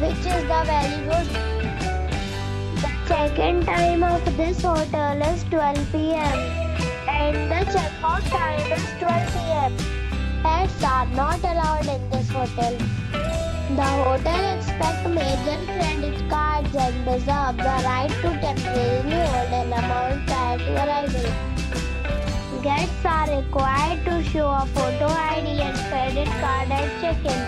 which is the very good. The check-in time of this hotel is 12 pm and the check-out time is 12 pm. Pets are not allowed in this hotel. The hotel expects major credit cards and reserve the right to temporarily hold an amount prior to arrival. Guests are required to show a photo ID and credit card at check-in.